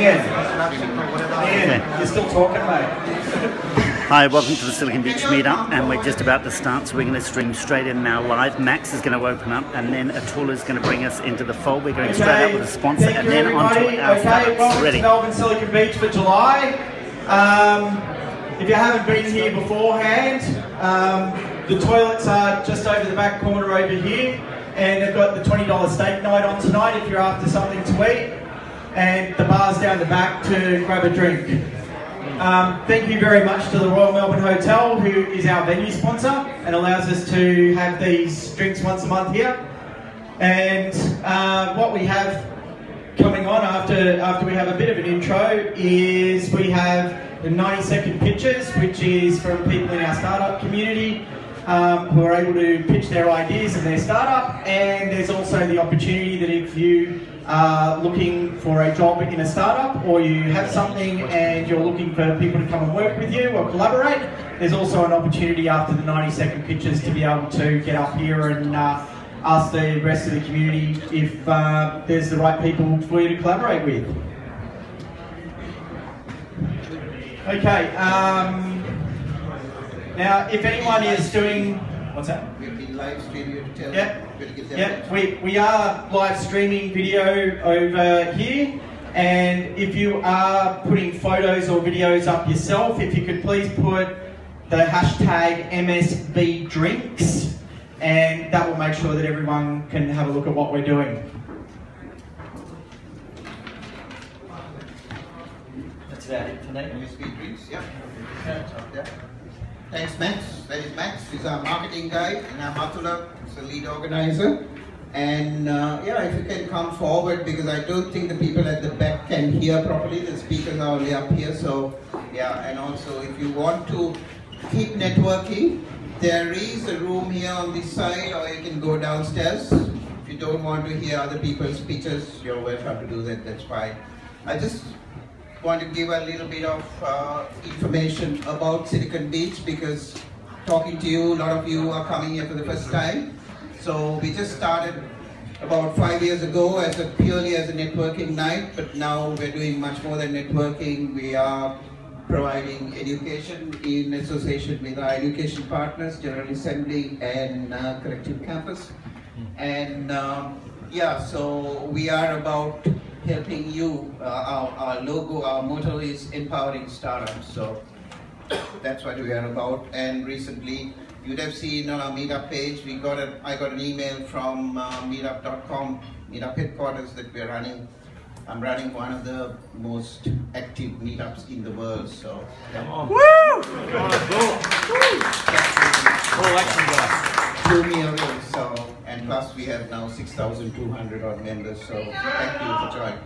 Ian. Ian, you're still talking, mate. Hi, welcome to the Silicon Beach meetup, and we're just about to start, so we're going to stream straight in now live. Max is going to open up, and then Atul is going to bring us into the fold. We're going straight up with a sponsor, Thank and then on everybody. to our Okay, startups. welcome Ready? to Melbourne Silicon Beach for July. Um, if you haven't been here beforehand, um, the toilets are just over the back corner over here, and they've got the $20 steak night on tonight if you're after something to eat, and the bar's down the back to grab a drink. Um, thank you very much to the Royal Melbourne Hotel, who is our venue sponsor and allows us to have these drinks once a month here. And uh, what we have coming on after after we have a bit of an intro is we have the 90 second pitches, which is from people in our startup community um, who are able to pitch their ideas and their startup. And there's also the opportunity that if you are looking for a job in a startup or you have something and you're looking for people to come and work with you or collaborate, there's also an opportunity after the 90 second pitches to be able to get up here and uh, ask the rest of the community if uh, there's the right people for you to collaborate with. Okay, um, now if anyone is doing, what's that? We've been live streaming you to tell Yeah. you to get them. Yeah, we, we are live streaming video over here. And if you are putting photos or videos up yourself, if you could please put the hashtag MSB drinks, and that will make sure that everyone can have a look at what we're doing. That's about it for now. USB drinks, yeah. Thanks, Max. That is Max. He's our marketing guy, and I'm Atula, he's the lead organizer. And uh, yeah, if you can come forward because I don't think the people at the back can hear properly. The speakers are only up here, so yeah. And also, if you want to keep networking, there is a room here on this side, or you can go downstairs. If you don't want to hear other people's speeches, you're welcome to do that. That's fine. I just want to give a little bit of uh, information about Silicon Beach because talking to you, a lot of you are coming here for the first time. So we just started about five years ago as a purely as a networking night, but now we're doing much more than networking. We are providing education in association with our education partners, General Assembly and uh, Collective Campus. And um, yeah, so we are about helping you. Uh, our, our logo, our motto is empowering startups. So that's what we are about. And recently, you'd have seen on our meetup page, we got a, I got an email from uh, meetup.com, meetup headquarters that we're running. I'm running one of the most active meetups in the world. So blew me away. So, and plus we have now 6,200 odd members. So thank you for joining.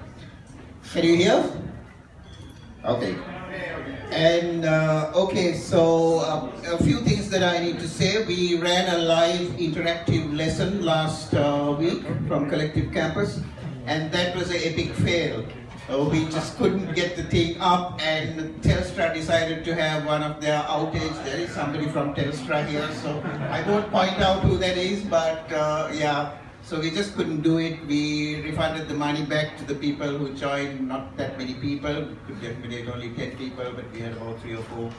Can you hear? Okay. And uh, okay, so uh, a few things that I need to say. We ran a live interactive lesson last uh, week from Collective Campus, and that was an epic fail. Uh, we just couldn't get the thing up, and Telstra decided to have one of their outage. There is somebody from Telstra here, so I won't point out who that is, but uh, yeah. So we just couldn't do it. We refunded the money back to the people who joined. Not that many people. We could get only 10 people, but we had about three or four.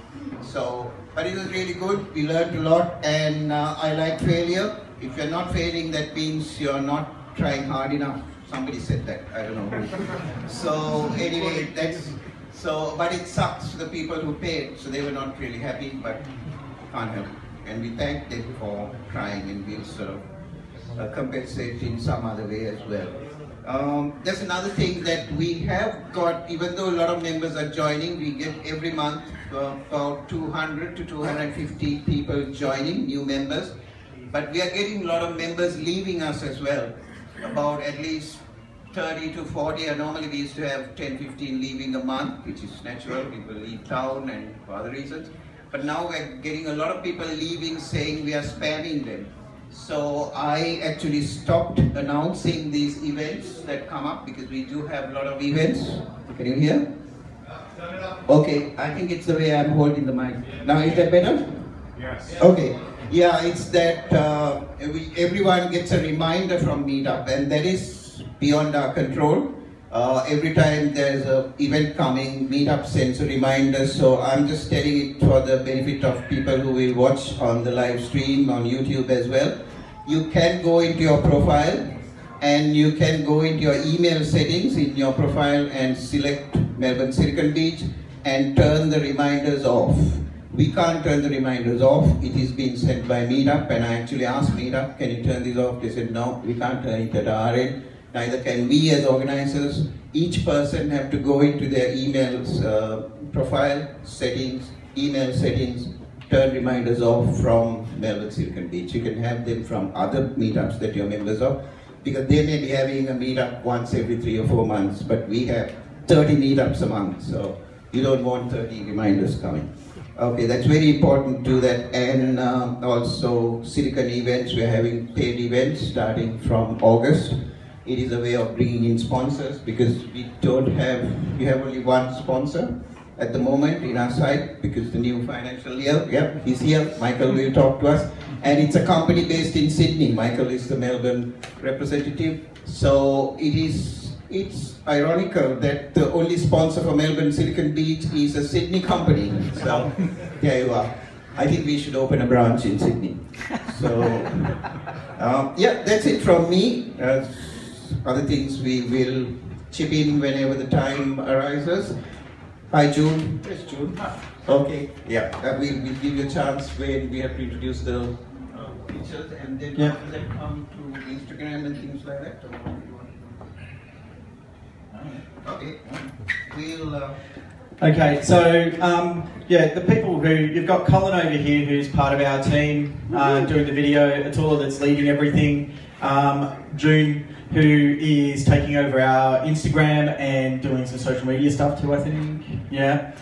So, but it was really good. We learned a lot, and uh, I like failure. If you're not failing, that means you're not trying hard enough. Somebody said that. I don't know. So anyway, that's so. But it sucks for the people who paid. So they were not really happy, but can't help. And we thank them for trying, and we'll sort of uh, compensate in some other way as well. Um, there's another thing that we have got, even though a lot of members are joining, we get every month uh, about 200 to 250 people joining, new members. But we are getting a lot of members leaving us as well, about at least 30 to 40. And normally we used to have 10, 15 leaving a month, which is natural. People leave town and for other reasons. But now we're getting a lot of people leaving saying we are spamming them. So I actually stopped announcing these events that come up because we do have a lot of events. Can you hear? Okay, I think it's the way I'm holding the mic. Now is that better? Yes. Okay. Yeah, it's that uh, we, everyone gets a reminder from Meetup, and that is beyond our control. Uh, every time there's an event coming, meetup sends a reminder. So I'm just telling it for the benefit of people who will watch on the live stream on YouTube as well. You can go into your profile and you can go into your email settings in your profile and select Melbourne Silicon Beach and turn the reminders off. We can't turn the reminders off. It is being sent by Meetup and I actually asked Meetup, can you turn these off? They said, no, we can't turn it at our end. Neither can we as organizers. Each person have to go into their emails uh, profile, settings, email settings, turn reminders off from Melbourne Silicon Beach. You can have them from other meetups that you're members of because they may be having a meetup once every three or four months, but we have 30 meetups a month, so you don't want 30 reminders coming. Okay, that's very important to that. And uh, also Silicon events, we're having paid events starting from August. It is a way of bringing in sponsors because we don't have, we have only one sponsor at the moment in our site because the new financial year, yeah, he's here, Michael will talk to us. And it's a company based in Sydney. Michael is the Melbourne representative. So it is, it's ironical that the only sponsor for Melbourne Silicon Beach is a Sydney company. So there you are. I think we should open a branch in Sydney. So um, yeah, that's it from me. Uh, other things we will chip in whenever the time arises. Hi June. Yes, June? Okay. Yeah. Uh, we will give you a chance when we have to introduce the uh, pictures and then Yeah. come to Instagram and things like that. Or what do you want to do? Okay. We'll. Uh, Okay, so um, yeah, the people who you've got Colin over here, who's part of our team uh, doing the video. Atula that's leading everything. Um, June, who is taking over our Instagram and doing some social media stuff too. I think, yeah.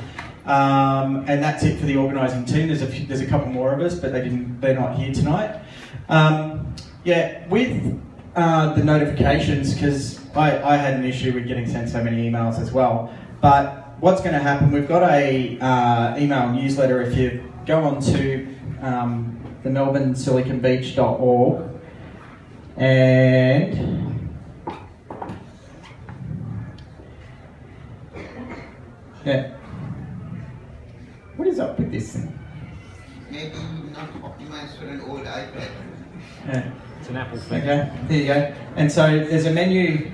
Um, and that's it for the organising team. There's a few, there's a couple more of us, but they didn't. They're not here tonight. Um, yeah, with uh, the notifications, because I, I had an issue with getting sent so many emails as well. But what's going to happen? We've got a uh, email newsletter. If you go on to um, the melbournesiliconbeach.org and yeah, what is up with this thing? maybe not optimized for an old iPad. Yeah. It's an Apple thing. Okay, there you go. And so there's a menu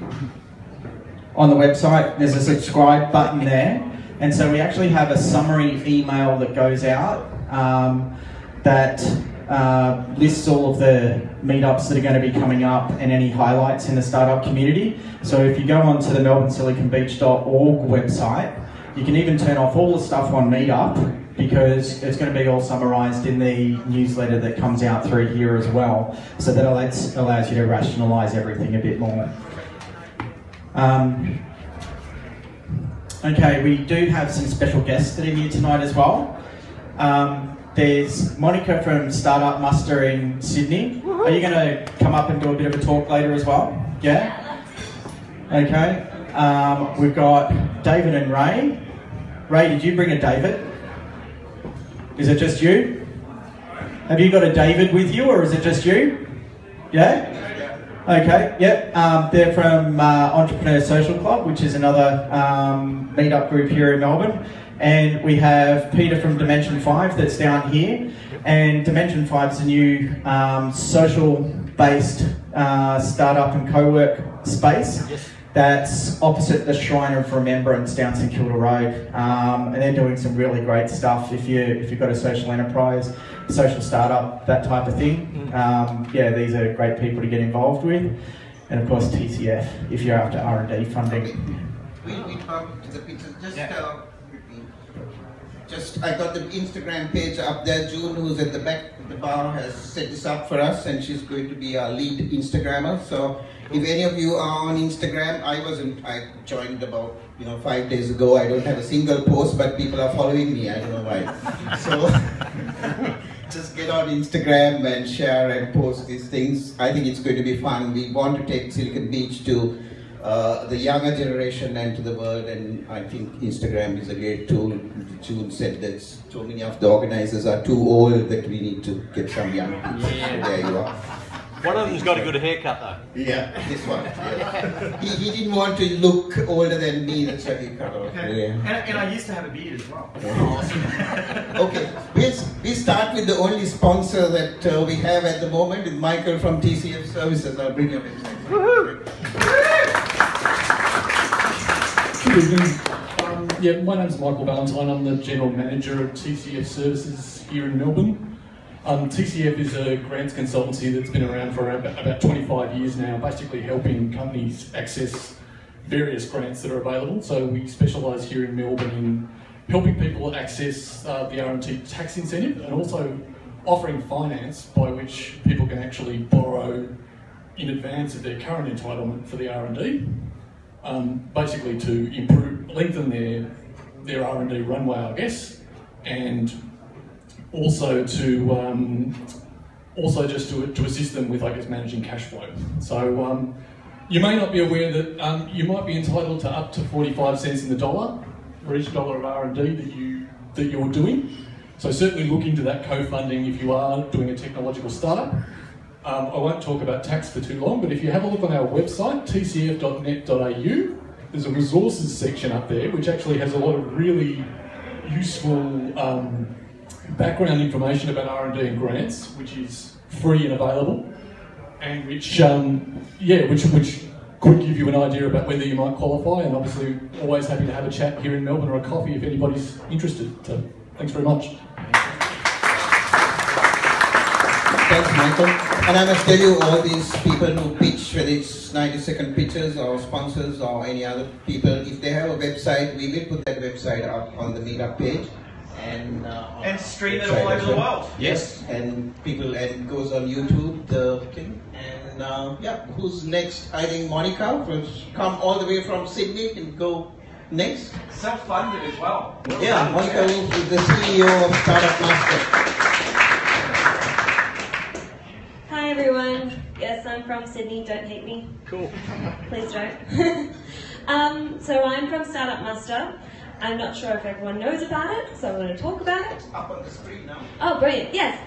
on the website, there's a subscribe button there. And so we actually have a summary email that goes out um, that uh, lists all of the meetups that are going to be coming up and any highlights in the startup community. So if you go onto the melbournesiliconbeach.org website, you can even turn off all the stuff on Meetup because it's going to be all summarised in the newsletter that comes out through here as well. So that allows, allows you to rationalise everything a bit more. Um, okay, we do have some special guests that are here tonight as well. Um, there's Monica from Startup Muster in Sydney. Are you going to come up and do a bit of a talk later as well? Yeah? Okay. Um, we've got David and Ray. Ray, did you bring a David? Is it just you? Have you got a David with you or is it just you? Yeah? Okay, yep. Um, they're from uh, Entrepreneur Social Club, which is another um, meetup group here in Melbourne. And we have Peter from Dimension 5 that's down here. And Dimension 5 is a new um, social based uh, startup and co work space that's opposite the Shrine of Remembrance down St Kilda Road. Um, and they're doing some really great stuff if, you, if you've got a social enterprise, social startup, that type of thing. Um, yeah, these are great people to get involved with. And of course TCF if you're after R&D funding. We, we talked to the pictures. Just, uh, just I got the Instagram page up there. June, who's at the back of the bar, has set this up for us, and she's going to be our lead Instagrammer. So, if any of you are on Instagram, I wasn't. I joined about you know five days ago. I don't have a single post, but people are following me. I don't know why. So. Just get on Instagram and share and post these things. I think it's going to be fun. We want to take Silicon Beach to uh, the younger generation and to the world, and I think Instagram is a great tool. June said that so many of the organizers are too old that we need to get some young people. So there you are. One of them's got a good haircut though. Yeah, this one. Yeah. he, he didn't want to look older than me, that's why he cut off. Okay. Yeah. And, and I used to have a beard as well. Okay, we'll, we start with the only sponsor that uh, we have at the moment with Michael from TCF Services. I'll bring your website. Good evening. Um, yeah, my name's Michael Valentine. I'm the General Manager of TCF Services here in Melbourne. Um, TCF is a grants consultancy that's been around for about, about 25 years now, basically helping companies access various grants that are available. So we specialise here in Melbourne in helping people access uh, the R&D tax incentive and also offering finance by which people can actually borrow in advance of their current entitlement for the R&D um, basically to improve, lengthen their their R and D runway, I guess, and also to um, also just to, to assist them with, I guess, managing cash flow. So um, you may not be aware that um, you might be entitled to up to forty five cents in the dollar for each dollar of R and D that you that you're doing. So certainly look into that co-funding if you are doing a technological startup. Um, I won't talk about tax for too long, but if you have a look on our website, tcf.net.au, there's a resources section up there which actually has a lot of really useful um, background information about R&D and grants, which is free and available, and which, um, yeah, which, which could give you an idea about whether you might qualify. And obviously, always happy to have a chat here in Melbourne or a coffee if anybody's interested. So, thanks very much. Thanks, Michael. And I must tell you, all these people who pitch, whether it's 90 second pitches or sponsors or any other people, if they have a website, we will put that website up on the meetup page. And, uh, And stream it all as over the world. Yes, and people, and it goes on YouTube, the thing. And uh, yeah, who's next? I think Monica will come all the way from Sydney and go next. Self-funded as well. Yeah, Monica Wolf is the CEO of Startup Muster. Hi everyone. Yes, I'm from Sydney. Don't hate me. Cool. Please don't. um, so I'm from Startup Muster. I'm not sure if everyone knows about it, so I'm going to talk about it. Up on the screen now. Oh, brilliant. Yes.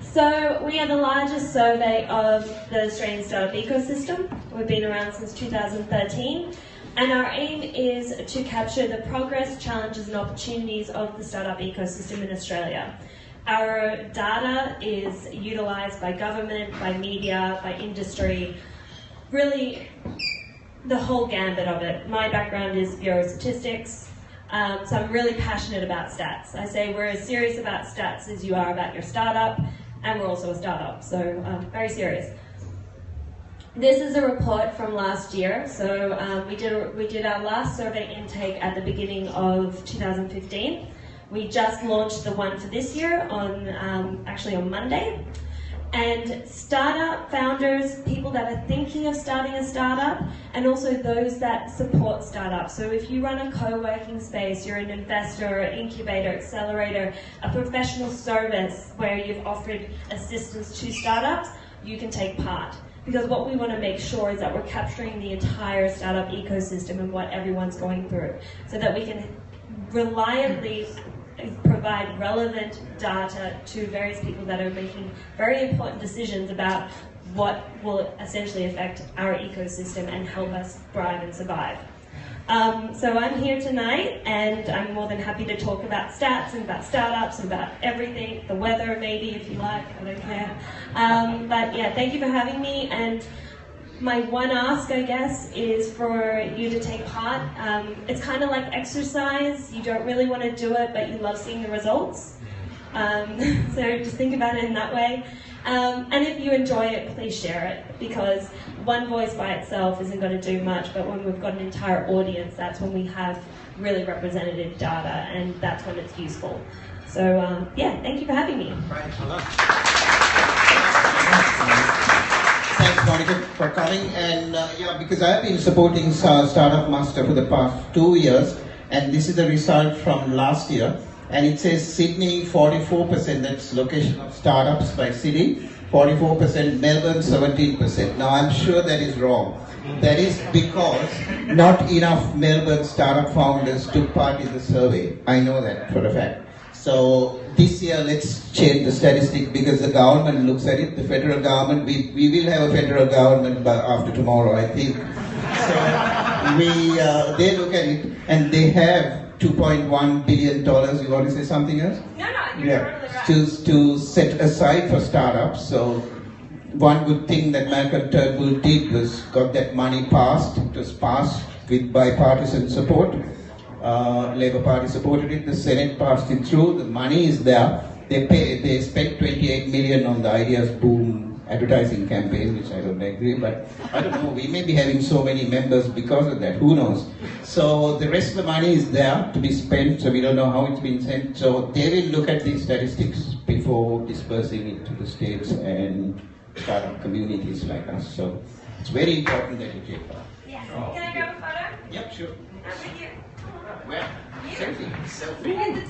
So we are the largest survey of the Australian startup ecosystem. We've been around since 2013. And our aim is to capture the progress, challenges, and opportunities of the startup ecosystem in Australia. Our data is utilised by government, by media, by industry, really the whole gambit of it. My background is Bureau of Statistics, um, so I'm really passionate about stats. I say we're as serious about stats as you are about your startup, and we're also a startup, so um, very serious. This is a report from last year. So um, we did we did our last survey intake at the beginning of 2015. We just launched the one for this year on um, actually on Monday. And startup founders, people that are thinking of starting a startup, and also those that support startups. So if you run a co-working space, you're an investor, an incubator, accelerator, a professional service where you've offered assistance to startups, you can take part because what we want to make sure is that we're capturing the entire startup ecosystem and what everyone's going through so that we can reliably provide relevant data to various people that are making very important decisions about what will essentially affect our ecosystem and help us thrive and survive. Um, so I'm here tonight and I'm more than happy to talk about stats and about startups and about everything, the weather maybe if you like, I don't care. Um, but yeah, thank you for having me and my one ask, I guess, is for you to take part. Um, it's kind of like exercise. You don't really want to do it, but you love seeing the results. Um, so just think about it in that way. Um, and if you enjoy it, please share it because one voice by itself isn't going to do much. But when we've got an entire audience, that's when we have really representative data, and that's when it's useful. So um, yeah, thank you for having me. Monica, for coming. And uh, yeah, because I've been supporting uh, Startup Muster for the past two years, and this is the result from last year. And it says Sydney 44%, that's location of startups by city, 44%, Melbourne 17%. Now I'm sure that is wrong. That is because not enough Melbourne startup founders took part in the survey. I know that for a fact. So this year, let's change the statistic because the government looks at it. The federal government, we, we will have a federal government by, after tomorrow, I think. So we, uh, they look at it and they have 2.1 billion dollars. You want to say something else? No, no, you're Yeah, totally right. to, to set aside for startups. So one good thing that Malcolm Turnbull did was got that money passed. It was passed with bipartisan support. Uh, Labour Party supported it. The Senate passed it through. The money is there. They pay. They spent 28 million on the Ideas Boom advertising campaign, which I don't agree. But I don't know. We may be having so many members because of that. Who knows? So the rest of the money is there to be spent. So we don't know how it's been spent. So they will look at these statistics before dispersing it to the states and startup communities like us. So it's very important that you take part. Yeah. Can I grab a photo? Yep, sure. I'm with you. Where? Selfie. Selfie. And the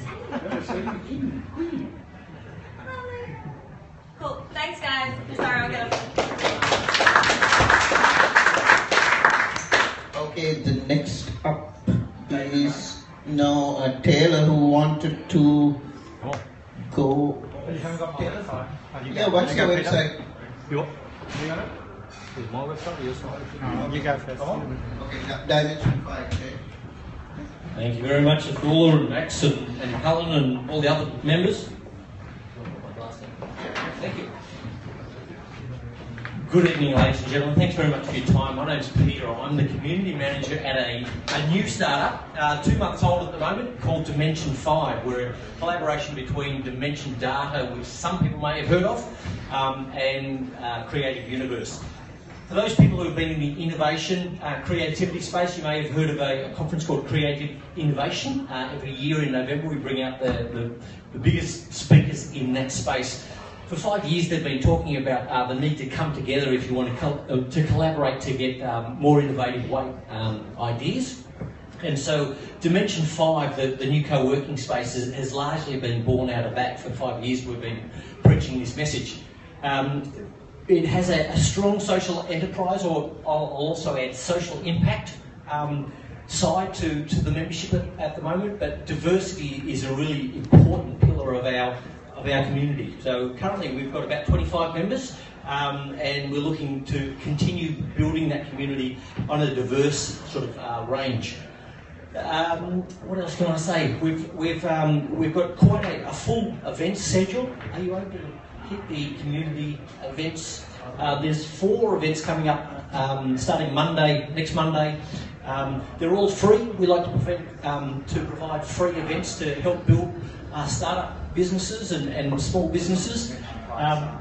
Cool. Thanks, guys. Sorry, I'll get a. Okay, the next up is now uh, Taylor who wanted to go. Yeah, what's your website? You, is my website or your site? You go first. Okay, Di- Dimension 5. Okay. Thank you very much, Abdullah and Max and, and Cullen and all the other members. Thank you. Good evening, ladies and gentlemen. Thanks very much for your time. My name's Peter. I'm the community manager at a, a new startup, uh, two months old at the moment, called Dimension 5. We're a collaboration between Dimension Data, which some people may have heard of, um, and uh, Creative Universe. For those people who have been in the innovation, uh, creativity space, you may have heard of a, a conference called Creative Innovation. Uh, every year in November, we bring out the, the, the biggest speakers in that space. For five years, they've been talking about uh, the need to come together if you want to, col- uh, to collaborate to get um, more innovative way, um, ideas. And so, Dimension 5, the, the new co working space, has, has largely been born out of that. For five years, we've been preaching this message. Um, it has a, a strong social enterprise, or I'll also add social impact um, side to, to the membership at, at the moment. But diversity is a really important pillar of our of our community. So currently we've got about 25 members, um, and we're looking to continue building that community on a diverse sort of uh, range. Um, what else can I say? We've we've um, we've got quite a, a full event schedule. Are you open? Hit the community events? Uh, there's four events coming up um, starting Monday, next Monday. Um, they're all free. We like to, prevent, um, to provide free events to help build uh, startup businesses and, and small businesses. Um,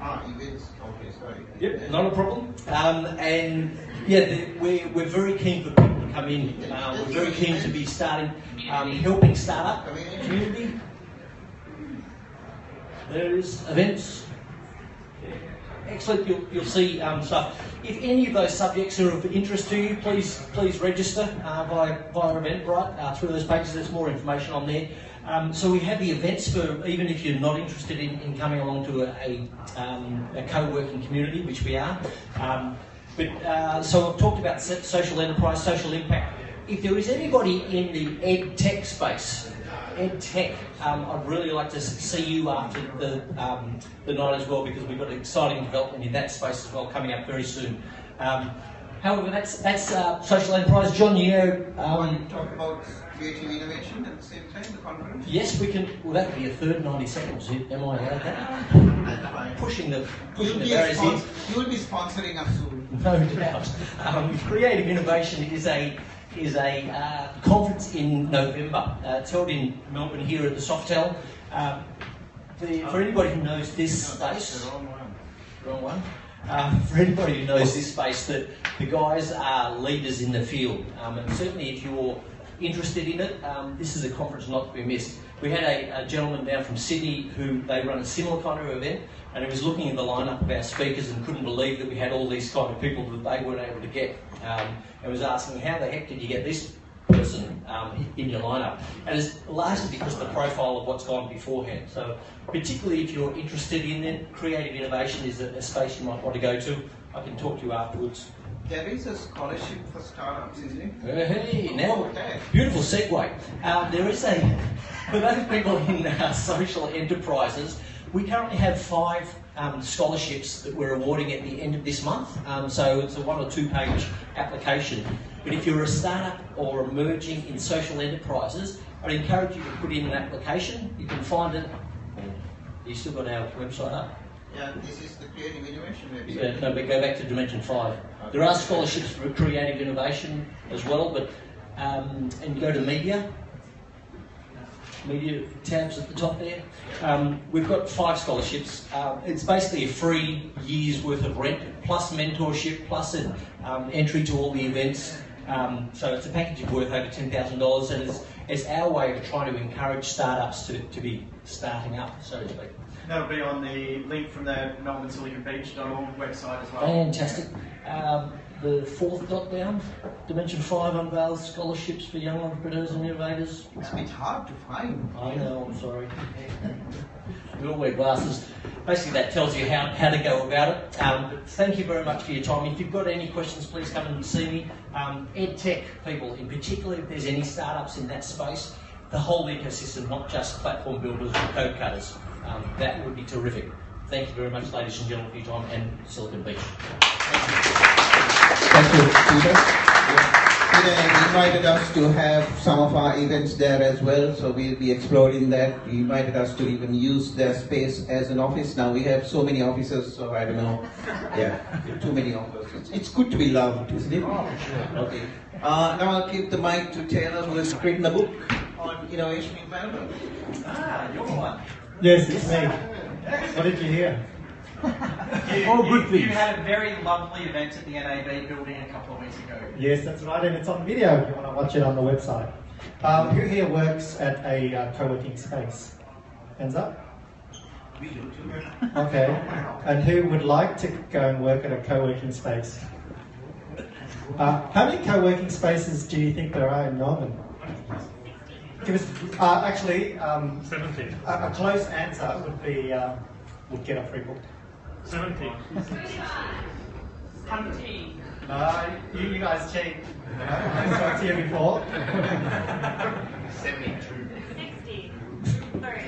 Ah, events. Okay, sorry. Yep, not a problem. Um, and yeah, the, we're, we're very keen for people to come in. Uh, we're very keen to be starting, um, helping start up community. There is events. Excellent, you'll, you'll see um, stuff. If any of those subjects are of interest to you, please please register uh, via, via Eventbrite uh, through those pages. There's more information on there. Um, so we have the events for even if you're not interested in, in coming along to a, a, um, a co-working community, which we are. Um, but uh, so I've talked about social enterprise, social impact. If there is anybody in the ed tech space, ed tech, um, I'd really like to see you after the um, the night as well because we've got an exciting development in that space as well coming up very soon. Um, however, that's that's uh, social enterprise. John Yeo. Want Um, to talk about creative innovation at the same time, the conference? Yes, we can. Well, that would be a third 90 seconds. Am I allowed that? Pushing the You'll pushing the be, barriers in. you'll be sponsoring us soon. No doubt. Um, Creative Innovation is a is a uh, conference in November. Uh, it's held in Melbourne here at the Sofitel. Um, the, for anybody who knows this space, wrong one. Um, for anybody who knows this space, that the guys are leaders in the field, um, and certainly if you're interested in it, um, this is a conference not to be missed. We had a, a gentleman down from Sydney who they run a similar kind of event, and he was looking at the lineup of our speakers and couldn't believe that we had all these kind of people that they weren't able to get, um, and was asking, how the heck did you get this person um, in your lineup? And it's largely because of the profile of what's gone beforehand. So, particularly if you're interested in it, creative innovation is a, a space you might want to go to. I can talk to you afterwards There is a scholarship for startups, isn't it? Hey, now, Okay. beautiful segue. Um, there is a, for those people in uh, social enterprises, we currently have five um, scholarships that we're awarding at the end of this month. Um, so it's a one or two page application. But if you're a startup or emerging in social enterprises, I'd encourage you to put in an application. You can find it. You still got our website up? Yeah, this is the creative innovation website. Yeah, no, but go back to Dimension 5. There are scholarships for creative innovation as well, but um, and go to media, media tabs at the top there. Um, we've got five scholarships. Um, it's basically a free year's worth of rent, plus mentorship, plus an um, entry to all the events. Um, so it's a package of worth over $10,000 and it's, it's our way of trying to encourage startups to, to be starting up, so to speak. That'll be on the link from the Melbourne Silicon Beach.org website as well. Fantastic. Um, the fourth dot down, Dimension 5 unveils scholarships for young entrepreneurs and innovators. It's a bit hard to find. I know, I'm sorry. We all wear glasses. Basically, that tells you how, how to go about it. Um, thank you very much for your time. If you've got any questions, please come and see me. Um, EdTech people, in particular, if there's any startups in that space, the whole ecosystem, not just platform builders or code cutters, um, that would be terrific. Thank you very much, ladies and gentlemen, for your time and Silicon Beach. Thank you, Peter. Peter invited us to have some of our events there as well, so we'll be exploring that. He invited us to even use their space as an office. Now we have so many offices, so I don't know. Yeah, too many offices. It's good to be loved, isn't it? Oh, sure. Okay. Uh, now I'll give the mic to Taylor, who has written a book on innovation in Melbourne. Ah, you're one. Yes, it's me. What did you hear? You, All you- good things. You had a very lovely event at the NAB building a couple of weeks ago. Yes, that's right, and it's on video if you want to watch it on the website. Um, who here works at a uh, co-working space? Hands up. We do too. Okay. And who would like to go and work at a co-working space? Uh, how many co-working spaces do you think there are in Melbourne? Give us, uh, actually, um, 17. a, a close answer would be uh, would get a free book. 17. No, you, you guys cheat. I was here before. 60. Sorry.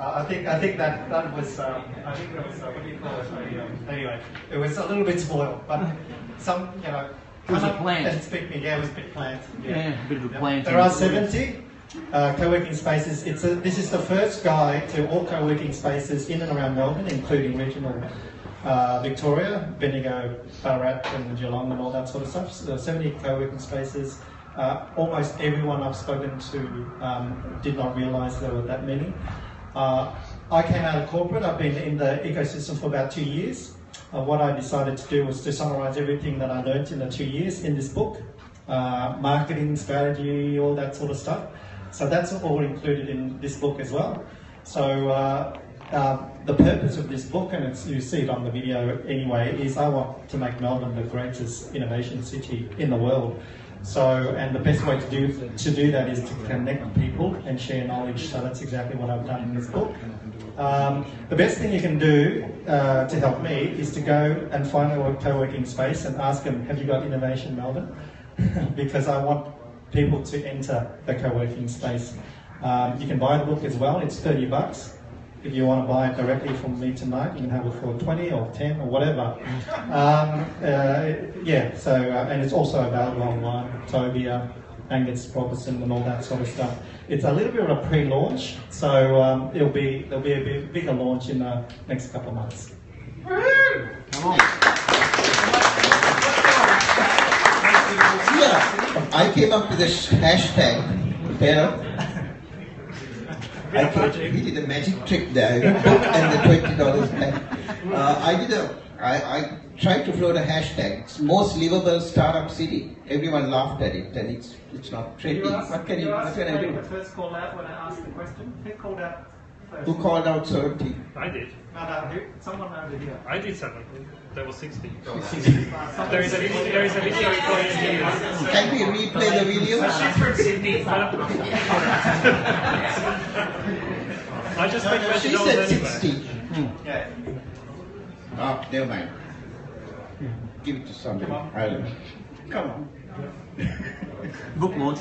Uh, I think I think that that was um, I think that was uh, what do you call it? Um, anyway, it was a little bit spoiled, but some you know. It was a plant. Speak me, yeah, it was a bit plant. Yeah, a bit of a plant. There are 70 uh, co-working spaces. It's a, this is the first guide to all co-working spaces in and around Melbourne, including regional uh, Victoria, Bendigo, Ballarat, and Geelong, and all that sort of stuff. So there are 70 co-working spaces. Uh, almost everyone I've spoken to um, did not realise there were that many. Uh, I came out of corporate. I've been in the ecosystem for about two years. Uh, what I decided to do was to summarise everything that I learnt in the two years in this book, uh, marketing, strategy, all that sort of stuff. So that's all included in this book as well. So uh, uh, the purpose of this book, and you see it on the video anyway, is I want to make Melbourne the greatest innovation city in the world. So, and the best way to do to do that is to connect people and share knowledge. So that's exactly what I've done in this book. Um, the best thing you can do uh, to help me is to go and find a co-working space and ask them, "Have you got Innovation Melbourne?" because I want people to enter the co-working space. Um, you can buy the book as well. It's thirty bucks. If you want to buy it directly from me tonight, you can have it for 20 or 10 or whatever. Um, uh, yeah, so, uh, and it's also available online, Tobia, Angus Robertson, and all that sort of stuff. It's a little bit of a pre-launch, so um, it'll be, there'll be a bit bigger launch in the next couple of months. Come on. Yeah, I came up with this hashtag, Taylor. I came, he did a magic trick there, the book and the twenty dollars back. Uh, I did a, I, I tried to float a hashtag. It's most livable startup city. Everyone laughed at it, and it's it's not trendy. What can you, what can I do? first call out when I asked the question. Who called out first? Who called out certainty? I did. No, no, who? Someone over here. I did 17. There was 60. There is a there is a video recording here. Can we replay the video? She's from Sydney. I just No, think no, she you know said anyway. sixty. Yeah. Ah, never mind. Give it to somebody. I'll, come on. Book launch.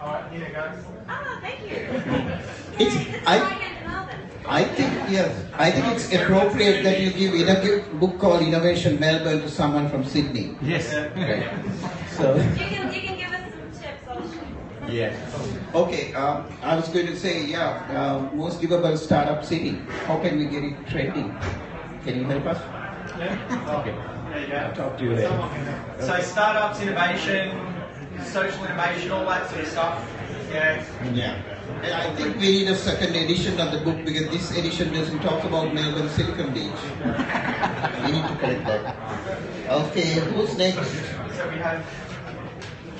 Ah, thank you. It's, This is I, Ryan and Melbourne. I think, yes, I think it's appropriate that you give a book called Innovation Melbourne to someone from Sydney. Yes. Okay. So, You can, you can give us some tips. I'll yeah. Okay, um, I was going to say, yeah, uh, most livable startup city. How can we get it trending? Can you help us? Okay. There you go. I'll talk to you later. So startups, innovation, social innovation, all that sort of stuff. Yeah. Yeah. And I think we need a second edition of the book because this edition doesn't talk about Melbourne Silicon Beach. we need to correct that. Okay, who's next? So we have.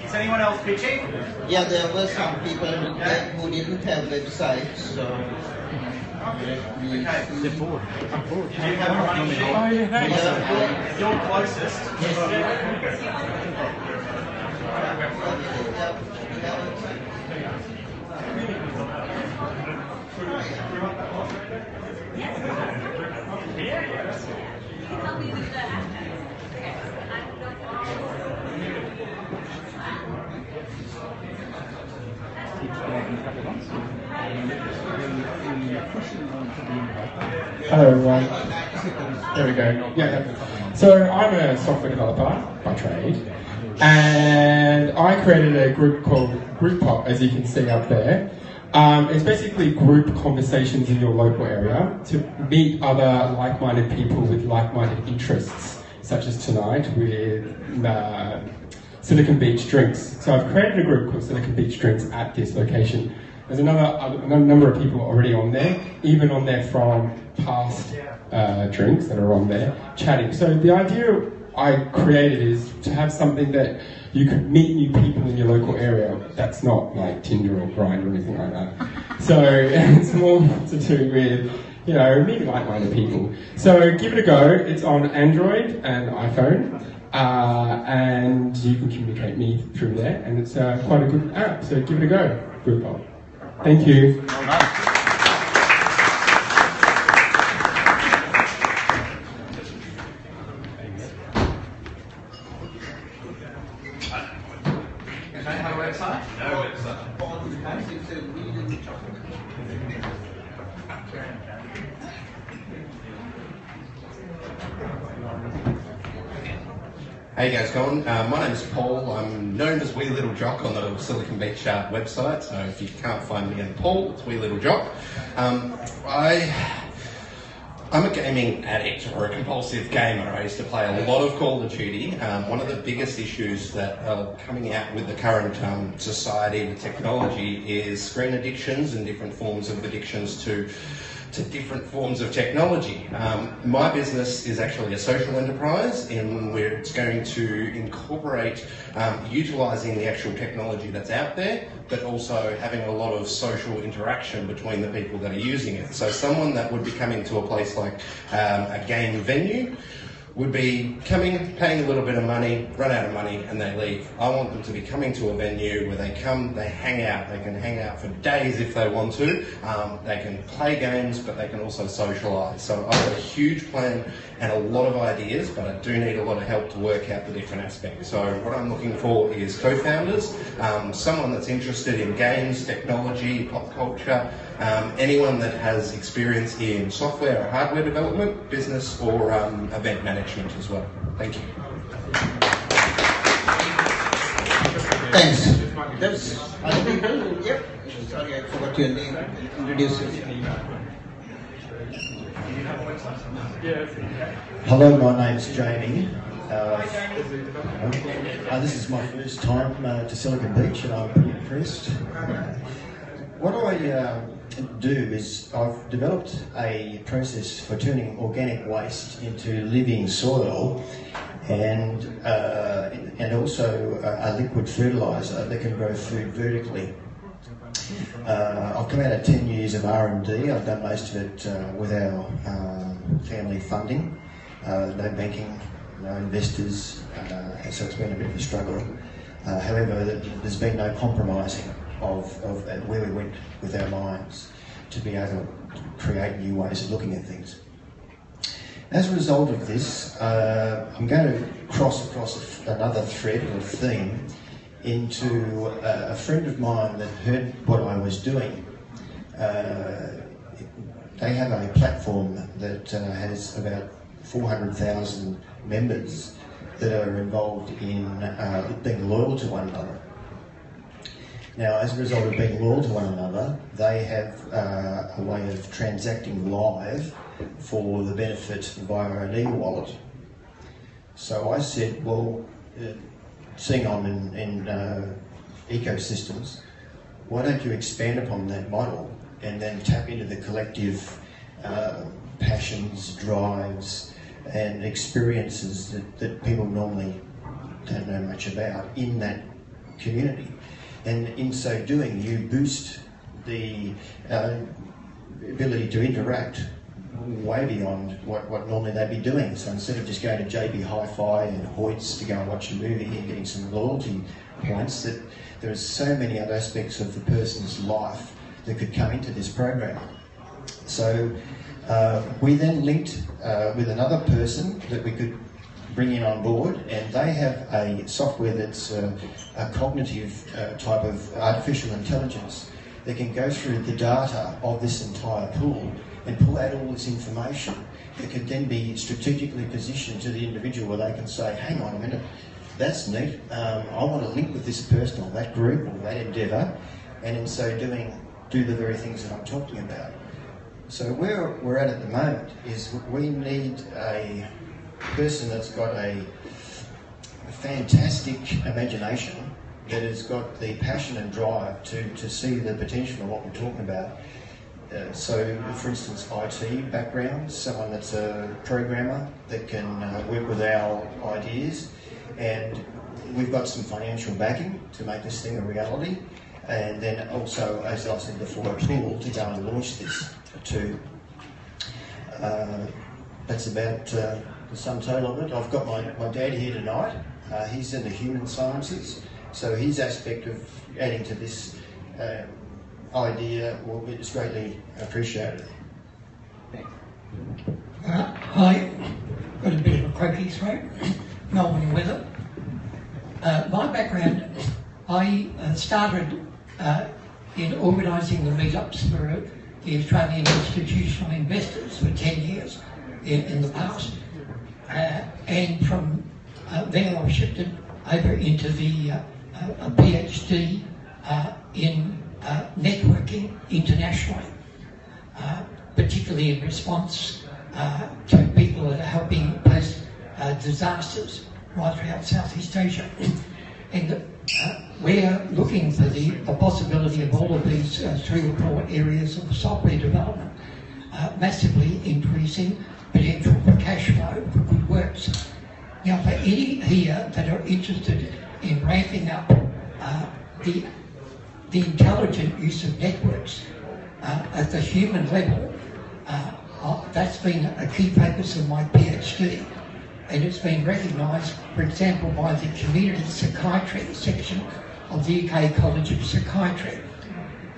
Is anyone else pitching? Yeah, there were some people who, who didn't have websites, so. Me Okay. see. Do you have a running sheet? Yeah. You're closest. Help Hello everyone. There we go. Yeah. So I'm a software developer by trade, and I created a group called Group Pop, as you can see up there. Um, it's basically group conversations in your local area to meet other like-minded people with like-minded interests, such as tonight with uh, Silicon Beach Drinks. So I've created a group called Silicon Beach Drinks at this location. There's another number of people already on there, even on there from past uh, drinks that are on there, chatting. So the idea I created is to have something that you could meet new people in your local area. That's not like Tinder or Grindr or anything like that. So it's more to do with you know meeting like-minded people. So give it a go. It's on Android and iPhone. Uh, and you can communicate me through there, and it's uh, quite a good app. So give it a go, Group Thank you. Don't have a website? No website. Hey guys, going? Uh, my name is Paul. I'm known as Wee Little Jock on the Website. So if you can't find me in Paul, it's Wee Little Jock. Um, I I'm a gaming addict or a compulsive gamer. I used to play a lot of Call of Duty. Um, one of the biggest issues that are coming out with the current um, society with technology is screen addictions and different forms of addictions to to different forms of technology. Um, my business is actually a social enterprise in where it's going to incorporate um, utilising the actual technology that's out there, but also having a lot of social interaction between the people that are using it. So someone that would be coming to a place like um, a game venue would be coming, paying a little bit of money, run out of money, and they leave. I want them to be coming to a venue where they come, they hang out. They can hang out for days if they want to. Um, they can play games, but they can also socialise. So I've got a huge plan and a lot of ideas, but I do need a lot of help to work out the different aspects. So what I'm looking for is co-founders, um, someone that's interested in games, technology, pop culture, um, anyone that has experience in software or hardware development, business or um, event management as well. Thank you. Thanks. There's other people? Yep. Sorry, I forgot your name. Introduce yourself. Hello, my name's Jamie. Uh, uh, this is my first time uh, to Silicon Beach, and I'm pretty impressed. What I uh, do is I've developed a process for turning organic waste into living soil, and uh, and also a, a liquid fertilizer that can grow food vertically. Uh, I've come out of 10 years of R&D. I've done most of it uh, with our um, family funding, uh, no banking, no investors, uh, so it's been a bit of a struggle. Uh, however, there's been no compromising of, of where we went with our minds to be able to create new ways of looking at things. as a result of this, uh, I'm going to cross across another thread or theme into uh, a friend of mine that heard what I was doing. Uh, they have a platform that uh, has about 400,000 members that are involved in uh, being loyal to one another. Now, as a result of being loyal to one another, they have uh, a way of transacting live for the benefit via an e-wallet. So I said, well, uh, seeing I'm in, in uh, ecosystems, why don't you expand upon that model and then tap into the collective uh, passions, drives, and experiences that, that people normally don't know much about in that community. And in so doing, you boost the uh, ability to interact way beyond what, what normally they'd be doing. So instead of just going to JB Hi-Fi and Hoyts to go and watch a movie and getting some loyalty points, that there are so many other aspects of the person's life that could come into this program. So uh, we then linked uh, with another person that we could bring in on board, and they have a software that's uh, a cognitive uh, type of artificial intelligence that can go through the data of this entire pool and pull out all this information that could then be strategically positioned to the individual where they can say, hang on a minute, that's neat, um, I want to link with this person or that group or that endeavour, and in so doing, do the very things that I'm talking about. So where we're at at the moment is we need a person that's got a, fantastic imagination that has got the passion and drive to, to see the potential of what we're talking about. Uh, so, for instance, IT background, someone that's a programmer that can uh, work with our ideas, and we've got some financial backing to make this thing a reality, and then also, as I said before, a tool to go and launch this to. Uh, that's about uh, the sum total of it. I've got my, my dad here tonight. Uh, he's in the human sciences, so his aspect of adding to this uh, idea will is greatly appreciated. Uh, hi, got a bit of a croaky throat. Melbourne weather. Uh, my background, I uh, started uh, in organising the meetups for the Australian Institutional Investors for 10 years in, in the past. Uh, and from uh, there I shifted over into the uh, a PhD in networking internationally, particularly in response to people that are helping post disasters right throughout Southeast Asia. and uh, we're looking for the, the, possibility of all of these uh, three or four areas of software development uh, massively increasing potential for cash flow for good works. Now, for any here that are interested in ramping up uh, the, the intelligent use of networks uh, at the human level, uh, uh, that's been a key focus of my PhD. And it's been recognised, for example, by the community psychiatry section of the UK College of Psychiatry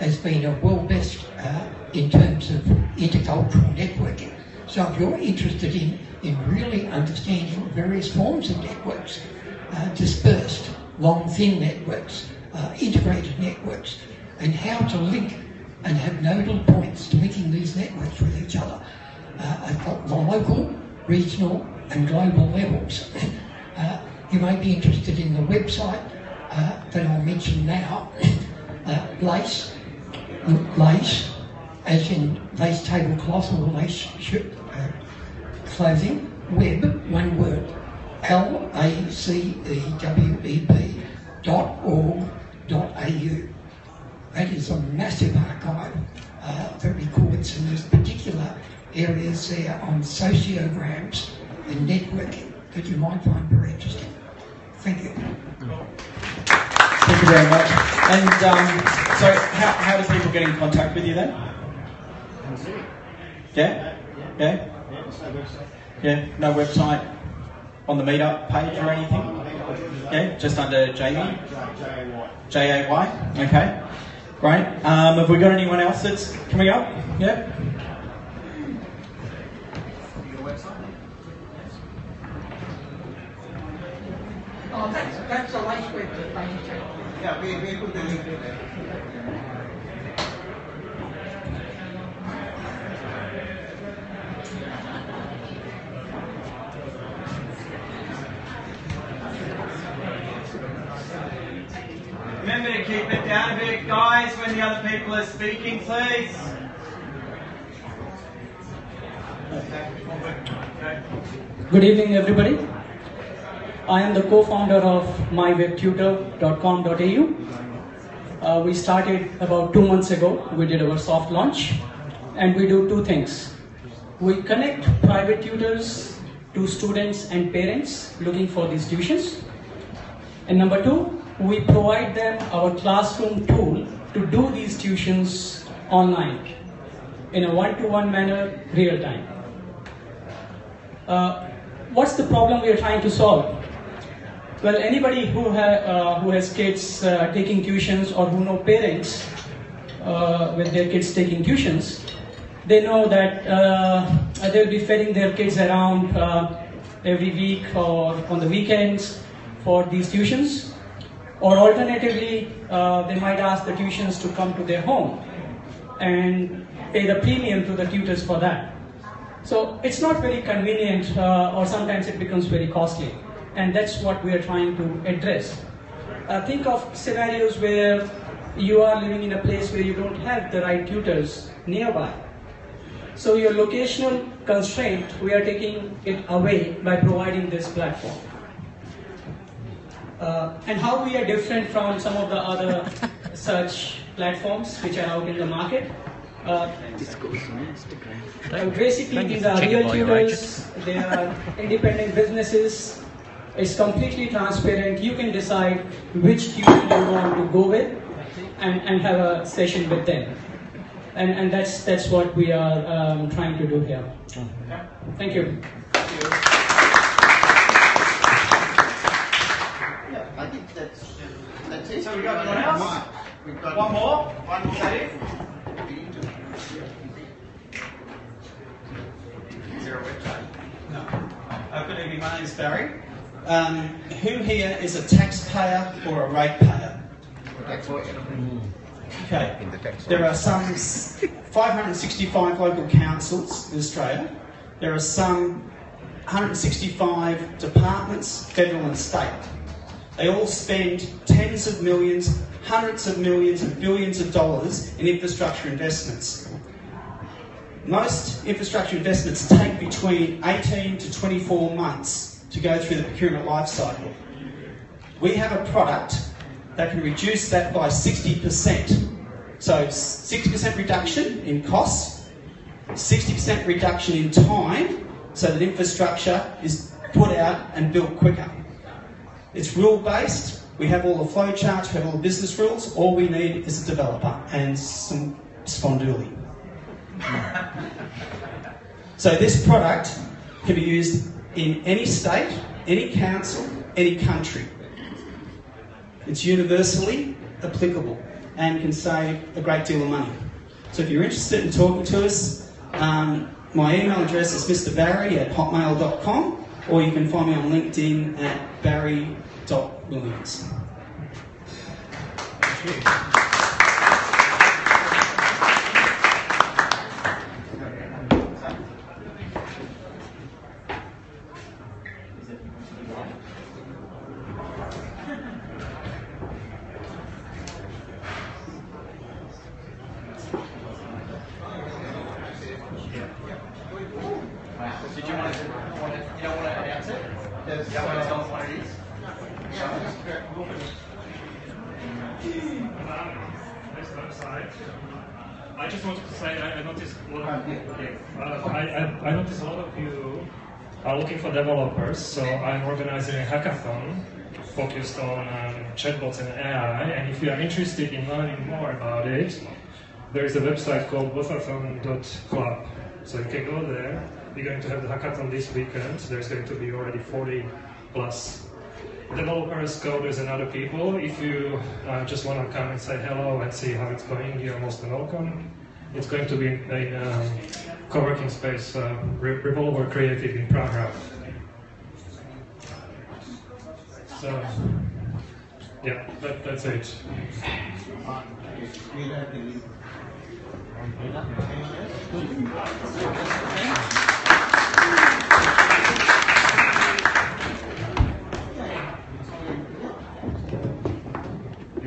as being a world best uh, in terms of intercultural networking. So if you're interested in, in really understanding various forms of networks, uh, dispersed, long, thin networks, uh, integrated networks, and how to link and have nodal points to linking these networks with each other uh, at the local, regional, and global levels. Uh, you may be interested in the website uh, that I'll mention now, uh, LACE, LACE, as in lace tablecloth or lace uh, clothing, web, one word, L-A-C-E-W-E-B dot org dot au. That is a massive archive uh, that records in there's particular areas there on sociograms and networking that you might find very interesting. Thank you. Thank you very much. And um, so, how, how do people get in contact with you then? Yeah? Yeah? Yeah, no website. On the meetup page or anything? Yeah, just under Jamie? J-A-Y. J-A-Y, okay. Great. Um, have we got anyone else that's coming up? Yeah? Oh, that's, that's a light web. Yeah, we, we put the link there. Down a bit, guys, when the other people are speaking, please. Good evening, everybody. I am the co-founder of mywebtutor.com.au. Uh, we started about two months ago. We did our soft launch, and we do two things. We connect private tutors to students and parents looking for these tuitions. And number two, we provide them our classroom tool to do these tuitions online in a one-to-one manner, real time. Uh, what's the problem we are trying to solve? Well, anybody who, ha- uh, who has kids uh, taking tuitions or who know parents uh, with their kids taking tuitions, they know that uh, they'll be ferrying their kids around uh, every week or on the weekends for these tuitions. Or alternatively, uh, they might ask the tuitions to come to their home and pay the premium to the tutors for that. So it's not very convenient, uh, or sometimes it becomes very costly. And that's what we are trying to address. Uh, think of scenarios where you are living in a place where you don't have the right tutors nearby. So your locational constraint, we are taking it away by providing this platform. Uh, and how we are different from some of the other such platforms which are out in the market. Uh, uh, basically, these are real tutors, they are independent businesses. It's completely transparent. You can decide which tutor you want to go with and, and have a session with them. And, and that's, that's what we are um, trying to do here. Thank you. Yeah, I think that's, that's it. So we got anyone else? One more? One more, Dave? Is there a website? No. Evening, my name's Barry. Um, who here is a taxpayer or a ratepayer? Okay. There are some 565 local councils in Australia. There are some 165 departments, federal and state. They all spend tens of millions, hundreds of millions, and billions of dollars in infrastructure investments. Most infrastructure investments take between 18 to 24 months to go through the procurement life cycle. We have a product that can reduce that by 60%. So 60% reduction in costs, 60% reduction in time, so that infrastructure is put out and built quicker. It's rule based. We have all the flow charts, we have all the business rules. All we need is a developer and some sponduli. So this product can be used in any state, any council, any country. It's universally applicable and can save a great deal of money. So if you're interested in talking to us, um, my email address is mrbarry at hotmail.com or you can find me on LinkedIn at barry.williams. Did you want to, want to, you don't want to announce it you want to tell us what it is? This I just wanted to say I, I noticed a lot of uh, I, I, I noticed a lot of you are looking for developers, so I'm organizing a hackathon focused on um, chatbots and AI. And if you are interested in learning more about it, there is a website called bothathon.club. So you can go there. We're going to have the hackathon this weekend. There's going to be already 40 plus developers, coders, and other people. If you uh, just want to come and say hello and see how it's going, you're most welcome. It's going to be in a um, co-working space, uh, Re- Revolver Creative in Prahran. So yeah, that, that's it. You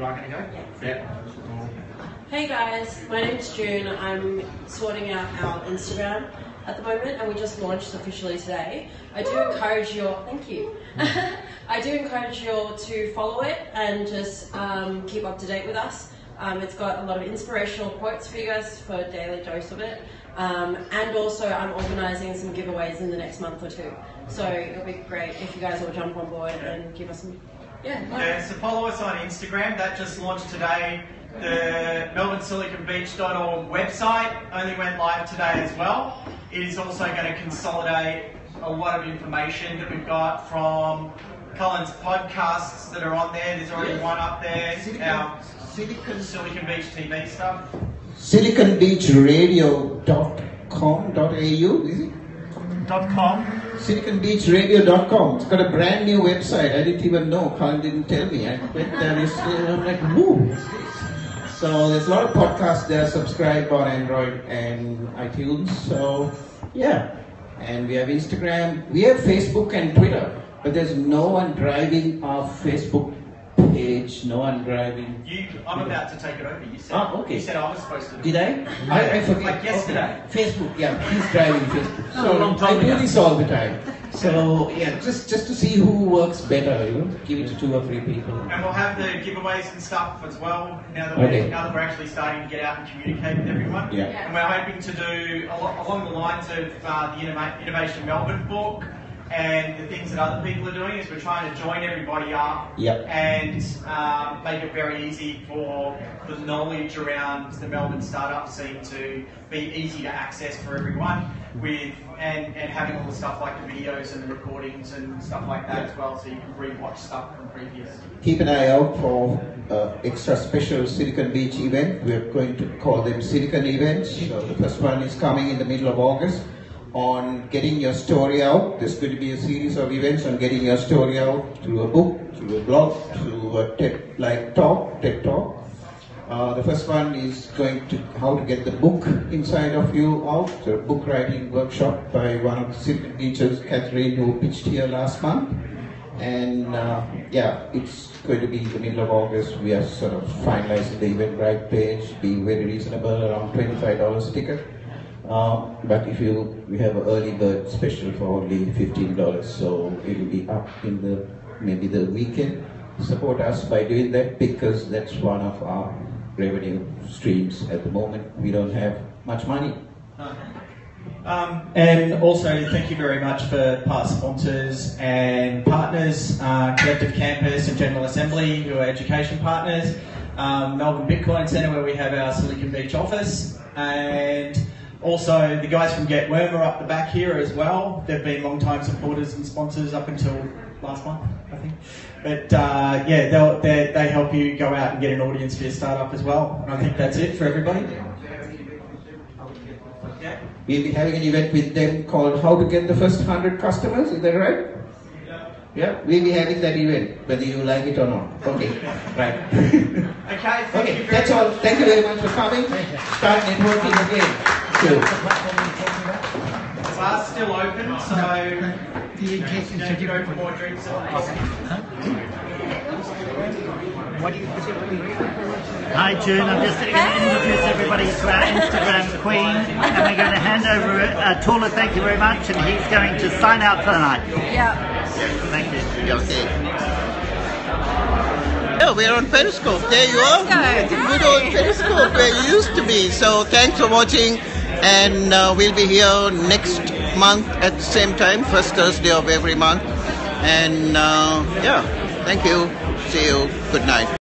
are going to go? Yeah. Hey guys, my name's June. I'm sorting out our Instagram at the moment and we just launched officially today. I do encourage you, thank you. I do encourage you all to follow it and just um, keep up to date with us. Um, it's got a lot of inspirational quotes for you guys for a daily dose of it. Um, and also I'm organising some giveaways in the next month or two. So it'll be great if you guys all jump on board and give us some, yeah. Yeah, so follow us on Instagram. That just launched today. The MelbourneSiliconBeach.org website only went live today as well. It is also going to consolidate a lot of information that we've got from Cullen's podcasts that are on there. There's already one up there. Our Silicon, Silicon Beach TV stuff. siliconbeachradio.com.au, is it? Dot siliconbeachradio.com. It's got a brand new website. I didn't even know. Colin didn't tell me. I went there yesterday and I'm like, woo. So there's a lot of podcasts there. Subscribe on Android and iTunes. So yeah. And we have Instagram. We have Facebook and Twitter. But there's no one driving our Facebook page. No one driving. You, I'm about to take it over. You said. Ah, okay. You said I was supposed to. Did I? I, I forget. Like yesterday. Okay. Facebook, yeah, he's driving Facebook. Oh, So long time I do this all the time. So yeah, just just to see who works better, you know, give it to two or three people. And we'll have the giveaways and stuff as well. Now that Okay. we're now that we're actually starting to get out and communicate with everyone. Yeah. And we're hoping to do along the lines of uh, the Innova- Innovation Melbourne book and the things that other people are doing is we're trying to join everybody up Yep. and um, make it very easy for the knowledge around the Melbourne startup scene to be easy to access for everyone with and, and having all the stuff like the videos and the recordings and stuff like that as well so you can re-watch stuff from previous. Keep an eye out for uh, extra special Silicon Beach event. We're going to call them Silicon events. So the first one is coming in the middle of August on getting your story out. There's going to be a series of events on getting your story out through a book, through a blog, through a TED like talk, TED talk. Uh, the first one is going to how to get the book inside of you out. So book writing workshop by one of the Silicon teachers, Catherine, who pitched here last month. And uh, yeah, it's going to be the middle of August. We are sort of finalizing the Eventbrite page, being very reasonable, around $25 a ticket. Uh, but if you, we have an early bird special for only $15, so it will be up in the maybe the weekend. Support us by doing that because that's one of our revenue streams at the moment. We don't have much money. Um, and also, thank you very much for past sponsors and partners, uh, Collective Campus and General Assembly, who are education partners, um, Melbourne Bitcoin Centre, where we have our Silicon Beach office, and also the guys from Get Worm are up the back here as well. They've been long-time supporters and sponsors up until last month, I think. But uh, yeah, they'll, they, they help you go out and get an audience for your startup as well. And I think that's it for everybody. We'll be having an event with them called How to Get the First 100 Customers, is that right? Yeah, we'll be having that event, whether you like it or not. Okay, right. Okay, thank okay, you very that's all. Thank you very much for coming. Start networking again. Sure. The bar's still open, so you can go for more drinks. What do you Hi June, I'm just going to introduce everybody to our Instagram queen and we're going to hand over uh, Tula, thank you very much, and he's going to sign out for the night. Yeah. Thank you. Okay. Yeah, we're on Periscope. There you are. Let's. Good old Periscope where you used to be. So thanks for watching, and uh, we'll be here next month at the same time, first Thursday of every month. And uh, yeah, thank you. See you. Good night.